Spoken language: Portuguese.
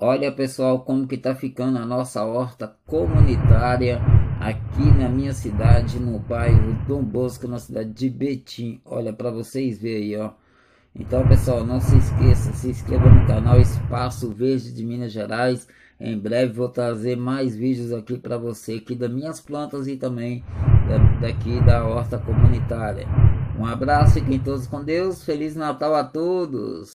Olha pessoal como que tá ficando a nossa horta comunitária aqui na minha cidade, no bairro Dom Bosco, na cidade de Betim. Olha para vocês verem aí, ó. Então pessoal, não se esqueça, se inscreva no canal Espaço Verde de Minas Gerais. Em breve vou trazer mais vídeos aqui para você aqui das minhas plantas e também daqui da horta comunitária. Um abraço, fiquem todos com Deus. Feliz Natal a todos!